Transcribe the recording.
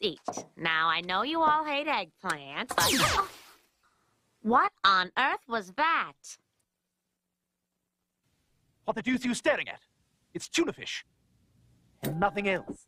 eat. Now, I know you all hate eggplants. but... what on earth was that? What the deuce are you staring at? It's tuna fish. And nothing else.